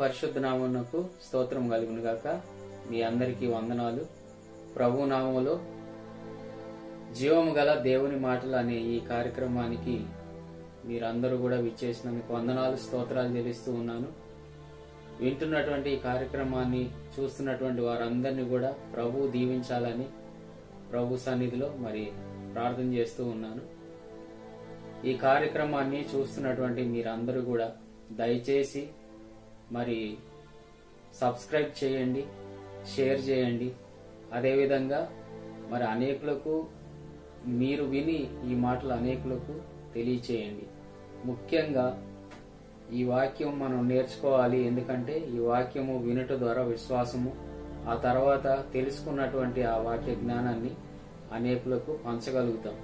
పరిశుద్ధ నామమునకు స్తోత్రం కలుగును గాక మీ అందరికీ వందనాలు. ప్రభు నామములో జీవము గల దేవుని మాటలు అనే ఈ కార్యక్రమానికి మీరందరూ కూడా విచ్చేసినందుకు వందనాలు స్తోత్రాలు తెలుస్తూ ఉన్నాను. వింటున్నటువంటి ఈ కార్యక్రమాన్ని చూస్తున్నటువంటి వారందరినీ కూడా ప్రభు దీవించాలని ప్రభు సన్నిధిలో మరి ప్రార్థన చేస్తూ ఉన్నాను. ఈ కార్యక్రమాన్ని చూస్తున్నటువంటి మీరందరూ కూడా దయచేసి మరి సబ్స్క్రైబ్ చేయండి షేర్ చేయండి. అదేవిధంగా మరి అనేకులకు మీరు విని ఈ మాటలు అనేకులకు తెలియచేయండి. ముఖ్యంగా ఈ వాక్యం మనం నేర్చుకోవాలి. ఎందుకంటే ఈ వాక్యము వినుట ద్వారా విశ్వాసము ఆ తర్వాత తెలుసుకున్నటువంటి ఆ వాక్య జ్ఞానాన్ని అనేకులకు పంచగలుగుతాం.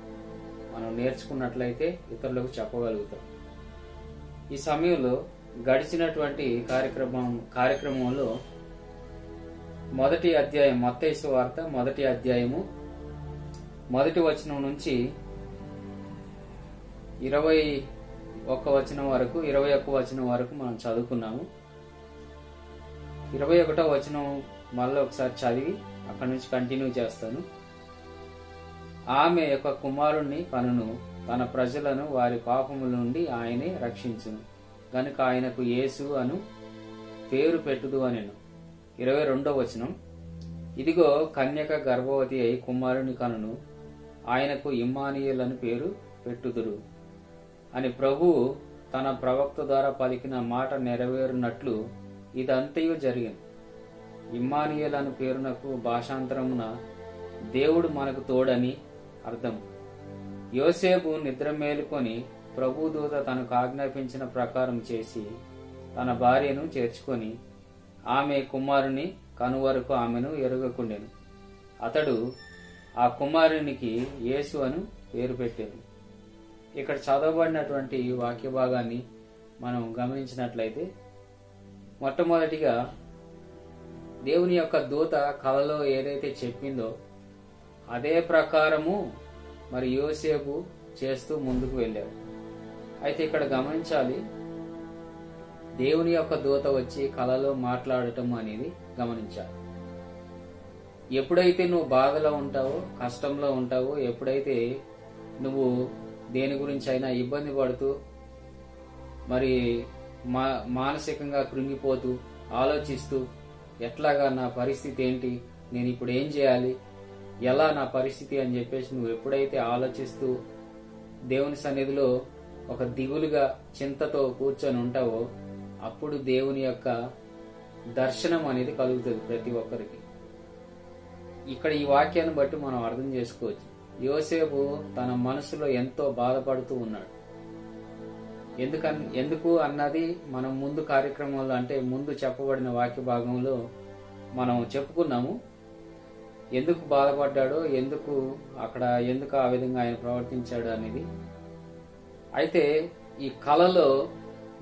మనం నేర్చుకున్నట్లయితే ఇతరులకు చెప్పగలుగుతాం. ఈ సమయంలో గడిచినటువంటి కార్యక్రమం కార్యక్రమంలో మొదటి అధ్యాయం మత్తైసు వార్త మొదటి అధ్యాయము మొదటి వచనం నుంచి ఇరవై ఒక్క వచనం వరకు ఇరవై ఒక్క వచనం వరకు మనం చదువుకున్నాము. ఇరవై ఒకటో వచనం మళ్ళీ ఒకసారి చదివి అక్కడి నుంచి కంటిన్యూ చేస్తాను. ఆమె యొక్క కుమారుణ్ణి కనును తన ప్రజలను వారి పాపముల నుండి ఆయనే రక్షించును. గనుక ఆయనకు యేసు అను పేరు పెట్టుదు అనెను. ఇరవై రెండో వచనం. ఇదిగో కన్యక గర్భవతి అయి కుమారుని కనును ఆయనకు ఇమ్మానియల్ అని పేరు పెట్టుదురు. అని ప్రభువు తన ప్రవక్త ద్వారా పలికిన మాట నెరవేరునట్లు ఇదంతయు జరిగింది ఇమ్మానియల్ అని పేరునకు భాషాంతరమున దేవుడు మనకు తోడని అర్థం యోసేపు నిద్ర మేలుకొని ప్రభుదూత తనకు ఆజ్ఞాపించిన ప్రకారం చేసి తన భార్యను చేర్చుకొని ఆమె కుమారుని కనువరకు ఆమెను ఎరుగకుండెను. అతడు ఆ కుమారునికి యేసు అను పేరు పెట్టాడు ఇక్కడ చదవబడినటువంటి వాక్య భాగాన్ని మనం గమనించినట్లయితే మొట్టమొదటిగా దేవుని యొక్క దూత కలలో ఏదైతే చెప్పిందో అదే ప్రకారము మరి యోసేపు చేస్తూ ముందుకు వెళ్ళాడు. అయితే ఇక్కడ గమనించాలి. దేవుని యొక్క దూత వచ్చి కలలో మాట్లాడటం అనేది గమనించాలి. ఎప్పుడైతే నువ్వు బాధలో ఉంటావో కష్టంలో ఉంటావో ఎప్పుడైతే నువ్వు దేని గురించి అయినా ఇబ్బంది పడుతూ మరి మా మానసికంగా కృంగిపోతూ ఆలోచిస్తూ ఎట్లాగా నా పరిస్థితి ఏంటి నేను ఇప్పుడు ఏం చేయాలి ఎలా నా పరిస్థితి అని చెప్పేసి నువ్వు ఎప్పుడైతే ఆలోచిస్తూ దేవుని సన్నిధిలో ఒక దిగులుగా చింతతో కూర్చొని ఉంటావో అప్పుడు దేవుని యొక్క దర్శనం అనేది కలుగుతుంది ప్రతి ఒక్కరికి. ఇక్కడ ఈ వాక్యాన్ని బట్టి మనం అర్థం చేసుకోవచ్చు. యోసేపు తన మనసులో ఎంతో బాధపడుతూ ఉన్నాడు. ఎందుకన్ ఎందుకు అన్నది మనం ముందు కార్యక్రమంలో అంటే ముందు చెప్పబడిన వాక్య భాగంలో మనం చెప్పుకున్నాము. ఎందుకు బాధపడ్డాడో ఎందుకు అక్కడ ఎందుకు ఆ విధంగా ఆయన ప్రవర్తించాడు అనేది అయితే ఈ కళలో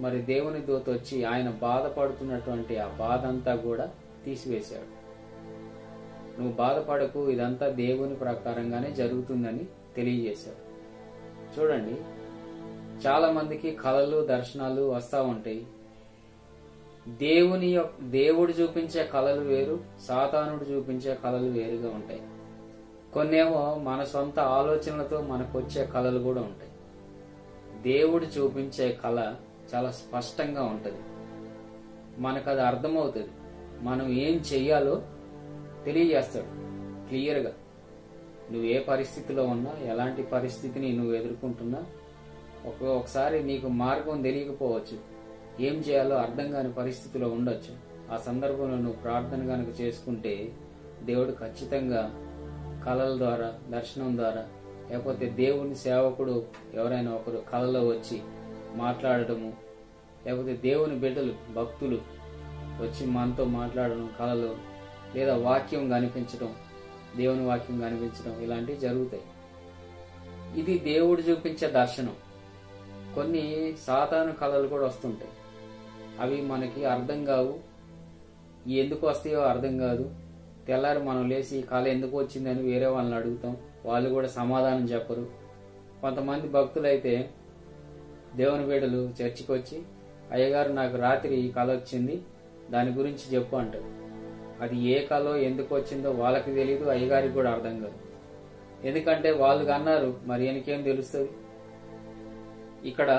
మరి దేవుని దూత వచ్చి ఆయన బాధపడుతున్నటువంటి ఆ బాధ అంతా కూడా తీసివేశాడు. నువ్వు బాధపడకు ఇదంతా దేవుని ప్రకారంగానే జరుగుతుందని తెలియజేశాడు. చూడండి చాలా మందికి కళలు దర్శనాలు వస్తూ ఉంటాయి. దేవుని యొక్క దేవుడు చూపించే కళలు వేరు సాతానుడు చూపించే కళలు వేరుగా ఉంటాయి. కొన్నేమో మన సొంత ఆలోచనలతో మనకు వచ్చే కళలు కూడా ఉంటాయి. దేవుడు చూపించే కళ చాలా స్పష్టంగా ఉంటుంది. మనకు అది అర్థమవుతుంది. మనం ఏం చెయ్యాలో తెలియజేస్తాడు క్లియర్గా. నువ్వు ఏ పరిస్థితిలో ఉన్నా ఎలాంటి పరిస్థితిని నువ్వు ఎదుర్కొంటున్నా ఒక ఒకసారి నీకు మార్గం తెలియకపోవచ్చు. ఏం చేయాలో అర్థం కాని పరిస్థితిలో ఉండొచ్చు. ఆ సందర్భంలో నువ్వు ప్రార్థన కనుక చేసుకుంటే దేవుడు ఖచ్చితంగా కళల ద్వారా దర్శనం ద్వారా లేకపోతే దేవుని సేవకుడు ఎవరైనా ఒకరు కళలో వచ్చి మాట్లాడటము లేకపోతే దేవుని బిడ్డలు భక్తులు వచ్చి మనతో మాట్లాడడం కళలు లేదా వాక్యం కనిపించడం దేవుని వాక్యం కనిపించడం ఇలాంటివి జరుగుతాయి. ఇది దేవుడు చూపించే దర్శనం. కొన్ని సాధారణ కళలు కూడా వస్తుంటాయి. అవి మనకి అర్థం కావు. ఎందుకు వస్తాయో అర్థం కాదు. తెల్లారి మనం లేచి ఈ కళ ఎందుకు వచ్చిందని వేరే వాళ్ళని అడుగుతాం. వాళ్ళు కూడా సమాధానం చెప్పరు. కొంతమంది భక్తులైతే దేవుని బిడ్డలు చర్చికి వచ్చి అయ్యగారు నాకు రాత్రి ఈ కళ వచ్చింది దాని గురించి చెప్పు అంటారు. అది ఏ కళ ఎందుకు వచ్చిందో వాళ్ళకి తెలియదు అయ్యగారికి కూడా అర్థం కాదు. ఎందుకంటే వాళ్ళు అన్నారు మరి ఈయనకేం తెలుస్తుంది? ఇక్కడ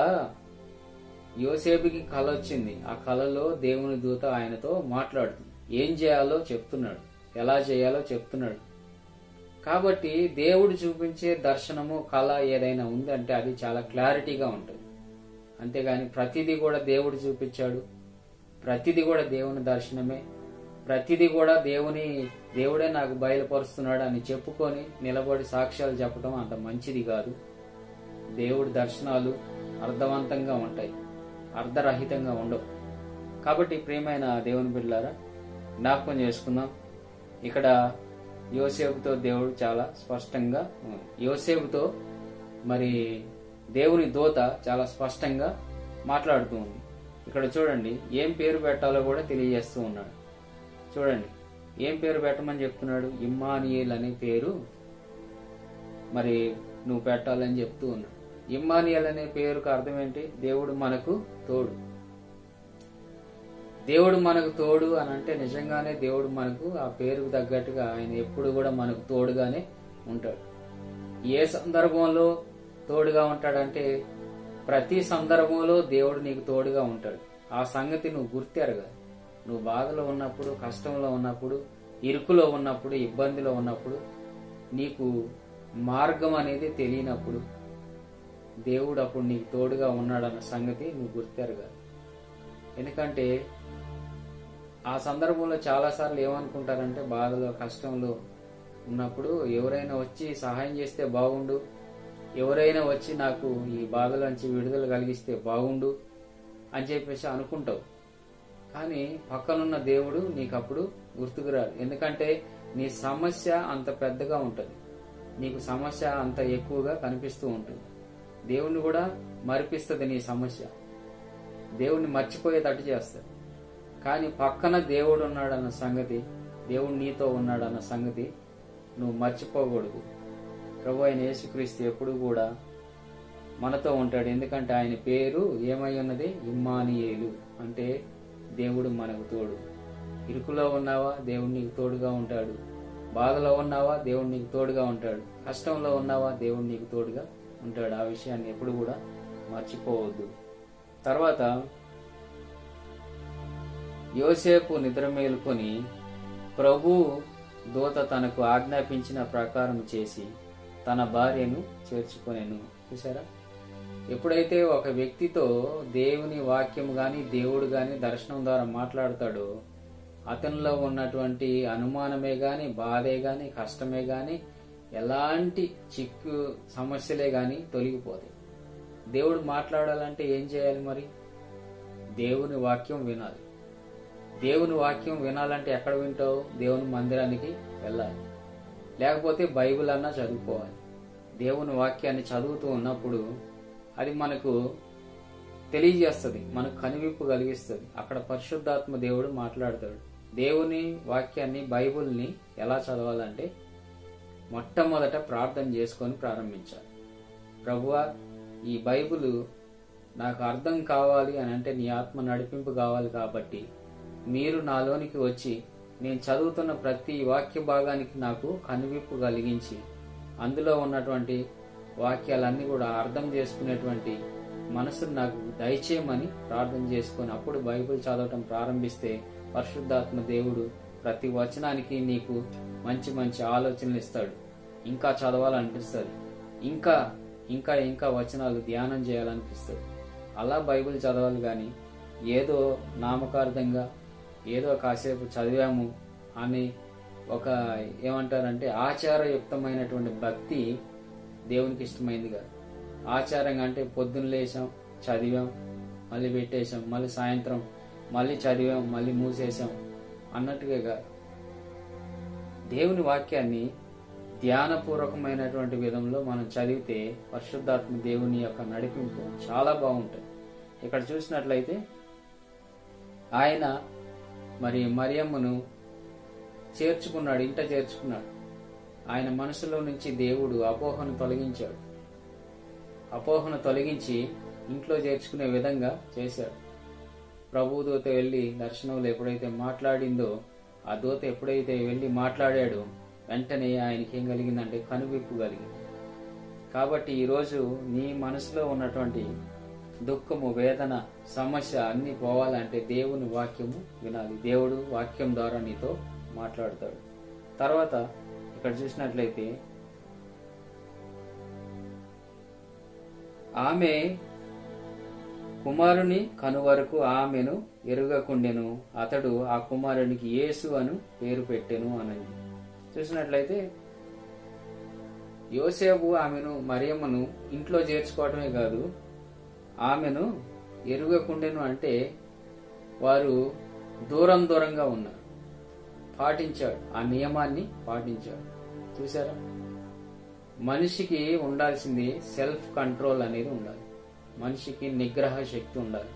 యోసేపుకి కళ వచ్చింది. ఆ కళలో దేవుని దూత ఆయనతో మాట్లాడుతుంది. ఏం చేయాలో చెప్తున్నాడు. ఎలా చేయాలో చెప్తున్నాడు. కాబట్టి దేవుడు చూపించే దర్శనము కళ ఏదైనా ఉందంటే అది చాలా క్లారిటీగా ఉంటుంది. అంతేగాని ప్రతిదీ కూడా దేవుడు చూపించాడు. ప్రతిదీ కూడా దేవుని దర్శనమే. ప్రతిదీ కూడా దేవుని దేవుడే నాకు బయలుపరుస్తున్నాడు అని చెప్పుకొని నిలబడి సాక్ష్యాలు చెప్పడం అంత మంచిది కాదు. దేవుడి దర్శనాలు అర్థవంతంగా ఉంటాయి. అర్ధరహితంగా ఉండవు. కాబట్టి ప్రియమైన దేవుని బిడ్డలారా జ్ఞాపకం చేసుకుందాం. ఇక్కడ యోసేపుతో దేవుడు చాలా స్పష్టంగా ఉంది. యోసేపుతో మరి దేవుని దోత చాలా స్పష్టంగా మాట్లాడుతూ ఉంది. ఇక్కడ చూడండి ఏం పేరు పెట్టాలో కూడా తెలియజేస్తూ ఉన్నాడు. చూడండి ఏం పేరు పెట్టమని చెప్తున్నాడు? ఇమ్మానియల్ అనే పేరు మరి నువ్వు పెట్టాలని చెప్తూ ఉన్నాడు. ఇమ్మానియల్ అనే పేరుకు అర్థం ఏంటి? దేవుడు మనకు తోడు. దేవుడు మనకు తోడు అని అంటే నిజంగానే దేవుడు మనకు ఆ పేరుకు తగ్గట్టుగా ఆయన ఎప్పుడు కూడా మనకు తోడుగానే ఉంటాడు. ఏ సందర్భంలో తోడుగా ఉంటాడంటే ప్రతి సందర్భంలో దేవుడు నీకు తోడుగా ఉంటాడు. ఆ సంగతి నువ్వు గుర్తెరగా నువ్వు బాధలో ఉన్నప్పుడు కష్టంలో ఉన్నప్పుడు ఇరుకులో ఉన్నప్పుడు ఇబ్బందిలో ఉన్నప్పుడు నీకు మార్గం అనేది తెలియనప్పుడు దేవుడు అప్పుడు నీకు తోడుగా ఉన్నాడన్న సంగతి నువ్వు గుర్తెరగా ఎందుకంటే ఆ సందర్భంలో చాలాసార్లు ఏమనుకుంటారంటే బాధలో కష్టంలో ఉన్నప్పుడు ఎవరైనా వచ్చి సహాయం చేస్తే బాగుండు. ఎవరైనా వచ్చి నాకు ఈ బాధలోంచి విడుదల కలిగిస్తే బాగుండు అని చెప్పేసి అనుకుంటావు. కానీ పక్కనున్న దేవుడు నీకు అప్పుడు గుర్తుకురాడు. ఎందుకంటే నీ సమస్య అంత పెద్దగా ఉంటుంది. నీకు సమస్య అంత ఎక్కువగా కనిపిస్తూ ఉంటుంది. దేవుణ్ణి కూడా మరిపిస్తుంది నీ సమస్య. దేవుణ్ణి మర్చిపోయేటట్టు చేస్తారు కానీ పక్కన దేవుడు ఉన్నాడన్న సంగతి దేవుడు నీతో ఉన్నాడన్న సంగతి నువ్వు మర్చిపోకూడదు. ప్రభు అయిన యేసుక్రీస్తు ఎప్పుడు కూడా మనతో ఉంటాడు. ఎందుకంటే ఆయన పేరు ఏమై ఉన్నది? ఇమ్మానియేలు. అంటే దేవుడు మనకు తోడు. ఇరుకులో ఉన్నావా? దేవుడు నీకు తోడుగా ఉంటాడు. బాధలో ఉన్నావా? దేవుడు నీకు తోడుగా ఉంటాడు. కష్టంలో ఉన్నావా? దేవుడు నీకు తోడుగా ఉంటాడు. ఆ విషయాన్ని ఎప్పుడు కూడా మర్చిపోవద్దు. తర్వాత యోసేపు నిద్ర మేలుకొని ప్రభు దూత తనకు ఆజ్ఞాపించిన ప్రకారం చేసి తన భార్యను చేర్చుకొనేను. చూసారా ఎప్పుడైతే ఒక వ్యక్తితో దేవుని వాక్యం గాని దేవుడు గాని దర్శనం ద్వారా మాట్లాడతాడో అతనిలో ఉన్నటువంటి అనుమానమే గాని బాధే గాని కష్టమే గాని ఎలాంటి చిక్కు సమస్యలే గాని తొలగిపోతాయి. దేవుడు మాట్లాడాలంటే ఏం చేయాలి మరి? దేవుని వాక్యం వినాలి. దేవుని వాక్యం వినాలంటే ఎక్కడ వింటావు? దేవుని మందిరానికి వెళ్ళాలి. లేకపోతే బైబిల్ అన్నా చదువుకోవాలి. దేవుని వాక్యాన్ని చదువుతూ ఉన్నప్పుడు అది మనకు తెలియజేస్తుంది మనకు కనువిప్పు కలిగిస్తుంది. అక్కడ పరిశుద్ధాత్మ దేవుడు మాట్లాడతాడు. దేవుని వాక్యాన్ని బైబిల్ని ఎలా చదవాలంటే మొట్టమొదట ప్రార్థన చేసుకొని ప్రారంభించాలి. ప్రభువా ఈ బైబుల్ నాకు అర్థం కావాలి అని అంటే నీ ఆత్మ నడిపింపు కావాలి కాబట్టి మీరు నాలోనికి వచ్చి నేను చదువుతున్న ప్రతి వాక్య భాగానికి నాకు కనువిప్పు కలిగించి అందులో ఉన్నటువంటి వాక్యాలన్నీ కూడా అర్థం చేసుకునేటువంటి మనసును నాకు దయచేయమని ప్రార్థన చేసుకొని అప్పుడు బైబిల్ చదవటం ప్రారంభిస్తే పరిశుద్ధాత్మ దేవుడు ప్రతి వచనానికి నీకు మంచి మంచి ఆలోచనలు ఇస్తాడు. ఇంకా చదవాలనిపిస్తుంది. ఇంకా ఇంకా ఇంకా వచనాలు ధ్యానం చేయాలనిపిస్తుంది. అలా బైబిల్ చదవాలి కానీ ఏదో నామకార్థంగా ఏదో కాసేపు చదివాము అని ఒక ఏమంటారంటే ఆచారయుక్తమైనటువంటి భక్తి దేవునికి ఇష్టమైంది కాదు. ఆచారంగా అంటే పొద్దున్న లేసాం చదివాం మళ్ళీ పెట్టేశాం మళ్ళీ సాయంత్రం మళ్ళీ చదివాం మళ్ళీ మూసేసాం అన్నట్టుగా కాదు. దేవుని వాక్యాన్ని ధ్యానపూర్వకమైనటువంటి విధంలో మనం చదివితే పరిశుద్ధాత్మ దేవుని యొక్క నడిపింపు చాలా బాగుంటుంది. ఇక్కడ చూసినట్లయితే ఆయన మరి మరియమ్మను చేర్చుకున్నాడు ఇంట చేర్చుకున్నాడు. ఆయన మనసులో నుంచి దేవుడు అపోహను తొలగించాడు. అపోహను తొలగించి ఇంట్లో చేర్చుకునే విధంగా చేశాడు. ప్రభు దూత వెళ్ళి దర్శనంలో ఎప్పుడైతే మాట్లాడిందో ఆ దూత ఎప్పుడైతే వెళ్ళి మాట్లాడాడో వెంటనే ఆయనకి ఏం కలిగిందంటే కనువిప్పు కలిగింది. కాబట్టి ఈరోజు నీ మనసులో ఉన్నటువంటి దుఃఖము వేదన సమస్య అన్ని పోవాలంటే దేవుని వాక్యము వినాలి. దేవుడు వాక్యం ద్వారా నీతో మాట్లాడతాడు. తర్వాత ఇక్కడ చూసినట్లయితే ఆమె కుమారుని కనువరకు ఆమెను ఎరుగకుండెను. అతడు ఆ కుమారునికి యేసు అను పేరు పెట్టెను అన్నది చూసినట్లయితే యోసేపు ఆమెను మరియమ్మను ఇంట్లో చేర్చుకోవటమే కాదు ఆమెను ఎరుగకుండెను అంటే వారు దూరం దూరంగా ఉన్నారు. పాటించాడు. ఆ నియమాన్ని పాటించాడు. చూసారా మనిషికి ఉండాల్సింది సెల్ఫ్ కంట్రోల్ అనేది ఉండాలి. మనిషికి నిగ్రహ శక్తి ఉండాలి.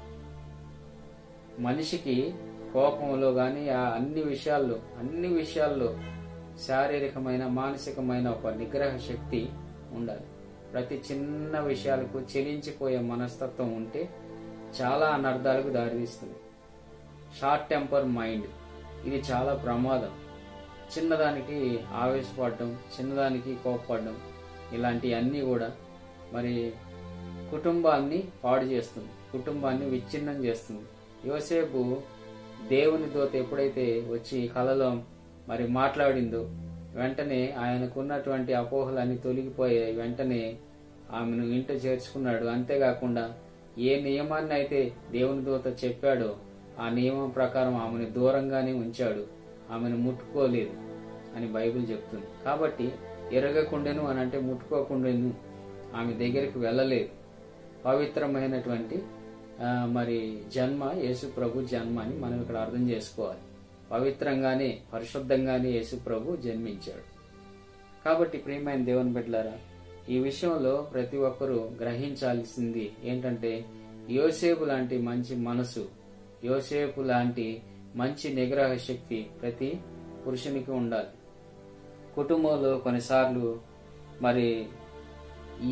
మనిషికి కోపంలో కానీ ఆ అన్ని విషయాల్లో అన్ని విషయాల్లో శారీరకమైన మానసికమైన ఒక నిగ్రహ శక్తి ఉండాలి. ప్రతి చిన్న విషయాలకు చెలించిపోయే మనస్తత్వం ఉంటే చాలా అనర్థాలకు దారితీస్తుంది. షార్ట్ టెంపర్ మైండ్ ఇది చాలా ప్రమాదం. చిన్నదానికి ఆవేశపడడం చిన్నదానికి కోపపడడం ఇలాంటివన్నీ కూడా మరి కుటుంబాన్ని పాడు చేస్తుంది కుటుంబాన్ని విచ్ఛిన్నం చేస్తుంది. యువసేపు దేవుని దోత ఎప్పుడైతే వచ్చి కలలో మరి మాట్లాడిందో. వెంటనే ఆయనకున్నటువంటి అపోహలన్నీ తొలగిపోయాయి. వెంటనే ఆమెను ఇంట చేర్చుకున్నాడు. అంతేకాకుండా ఏ నియమాన్ని అయితే దేవుని దూత చెప్పాడో ఆ నియమం ప్రకారం ఆమెను దూరంగానే ఉంచాడు. ఆమెను ముట్టుకోలేదు అని బైబిల్ చెప్తుంది. కాబట్టి ఎరగకుండెను అని అంటే ముట్టుకోకుండాను ఆమె దగ్గరికి వెళ్ళలేదు. పవిత్రమైనటువంటి మరి జన్మ యేసు ప్రభు జన్మ అని మనం ఇక్కడ అర్థం చేసుకోవాలి. పవిత్రంగానే పరిశుద్ధంగానే యేసుప్రభు జన్మించాడు. కాబట్టి ప్రియమైన దేవుని బిడ్డలారా ఈ విషయంలో ప్రతి ఒక్కరూ గ్రహించాల్సింది ఏంటంటే యోసేపు లాంటి మంచి మనసు యోసేపు లాంటి మంచి నిగ్రహ శక్తి ప్రతి పురుషునికి ఉండాలి. కుటుంబంలో కొన్నిసార్లు మరి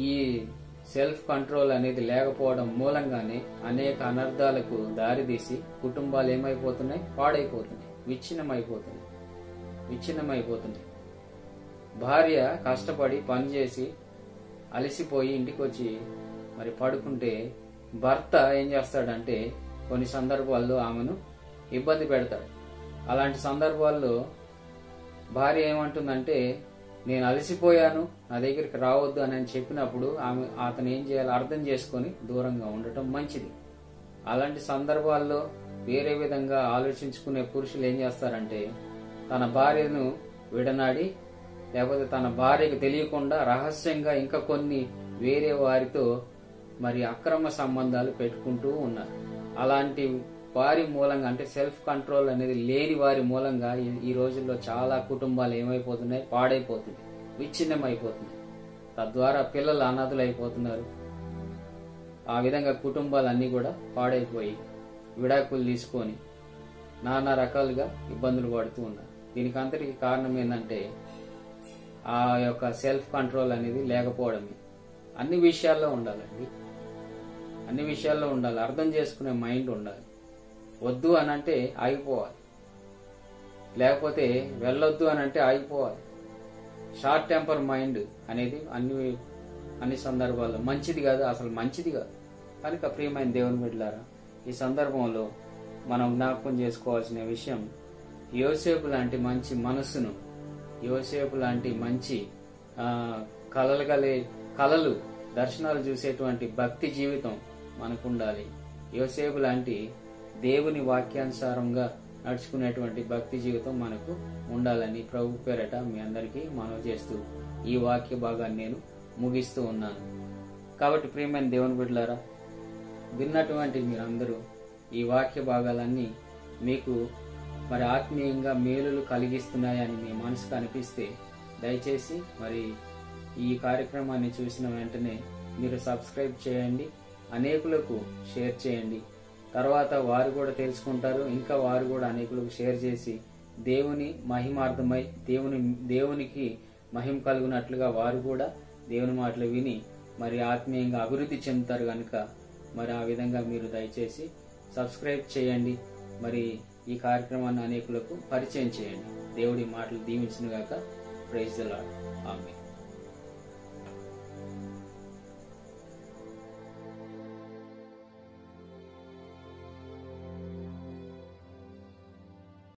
ఈ సెల్ఫ్ కంట్రోల్ అనేది లేకపోవడం మూలంగానే అనేక అనర్థాలకు దారితీసి కుటుంబాలు ఏమైపోతున్నాయి పాడైపోతున్నాయి. విచ్ఛిన్నమైపోతుంది. విచ్ఛిన్నమైపోతుంది. భార్య కష్టపడి పనిచేసి అలసిపోయి ఇంటికి వచ్చి మరి పడుకుంటే భర్త ఏం చేస్తాడంటే కొన్ని సందర్భాల్లో ఆమెను ఇబ్బంది పెడతాడు. అలాంటి సందర్భాల్లో భార్య ఏమంటుందంటే నేను అలసిపోయాను నా దగ్గరికి రావద్దు అని అని చెప్పినప్పుడు ఆమె అతను ఏం చేయాలి? అర్థం చేసుకొని దూరంగా ఉండటం మంచిది. అలాంటి సందర్భాల్లో వేరే విధంగా ఆలోచించుకునే పురుషులు ఏం చేస్తారంటే తన భార్యను విడనాడి లేకపోతే తన భార్యకు తెలియకుండా రహస్యంగా ఇంకా కొన్ని వేరే వారితో మరి అక్రమ సంబంధాలు పెట్టుకుంటూ ఉన్నారు. అలాంటి వారి మూలంగా అంటే సెల్ఫ్ కంట్రోల్ అనేది లేని వారి మూలంగా ఈ- రోజుల్లో చాలా కుటుంబాలు ఏమైపోతున్నాయి? పాడైపోతుంది విచ్ఛిన్నం అయిపోతుంది తద్వారా పిల్లలు అనాథులు అయిపోతున్నారు ఆ విధంగా కుటుంబాలన్నీ కూడా పాడైపోయి విడాకులు తీసుకొని నానా రకాలుగా ఇబ్బందులు పడుతూ ఉన్నారు దీనికి అంతటికి కారణం ఏంటంటే ఆ యొక్క సెల్ఫ్ కంట్రోల్ అనేది లేకపోవడమే. అన్ని విషయాల్లో ఉండాలండి. అన్ని విషయాల్లో ఉండాలి. అర్థం చేసుకునే మైండ్ ఉండాలి. వద్దు అని అంటే ఆగిపోవాలి. లేకపోతే వెళ్ళొద్దు అని అంటే ఆగిపోవాలి. షార్ట్ టెంపర్ మైండ్ అనేది అన్ని అన్ని సందర్భాల్లో మంచిది కాదు అసలు మంచిది కాదు. కనుక ప్రియమైన దేవుని బిడ్డలారా ఈ సందర్భంలో మనం జ్ఞాపకం చేసుకోవాల్సిన విషయం యోసేపు లాంటి మంచి మనస్సును యోసేపు లాంటి మంచి కలలు కలే కలలు దర్శనాలు చూసేటువంటి భక్తి జీవితం మనకు ఉండాలి యోసేపు లాంటి దేవుని వాక్యానుసారంగా నడుచుకునేటువంటి భక్తి జీవితం మనకు ఉండాలని ప్రభు పేరట మీ అందరికీ మనవి చేస్తూ ఈ వాక్య భాగాన్ని నేను ముగిస్తూ ఉన్నాను. కాబట్టి ప్రియమైన దేవుని బిడ్డలారా విన్నటువంటి మీరందరూ ఈ వాక్య భాగాలన్నీ మీకు మరి ఆత్మీయంగా మేలులు కలిగిస్తున్నాయని మీ మనసుకు అనిపిస్తే దయచేసి మరి ఈ కార్యక్రమాన్ని చూసిన వెంటనే మీరు సబ్స్క్రైబ్ చేయండి అనేకులకు షేర్ చేయండి. తర్వాత వారు కూడా తెలుసుకుంటారు ఇంకా వారు కూడా అనేకులకు షేర్ చేసి దేవుని మహిమార్థమై దేవుని దేవునికి మహిమ కలుగునట్లుగా వారు కూడా దేవుని మాటలు విని మరి ఆత్మీయంగా అభివృద్ధి చెందుతారు కనుక మరి ఆ విధంగా మీరు దయచేసి సబ్స్క్రైబ్ చేయండి. మరి ఈ కార్యక్రమాన్ని అనేకులకు పరిచయం చేయండి. దేవుడి మాటలు దీవించినగాక. ప్రైజ్ ద ఆమె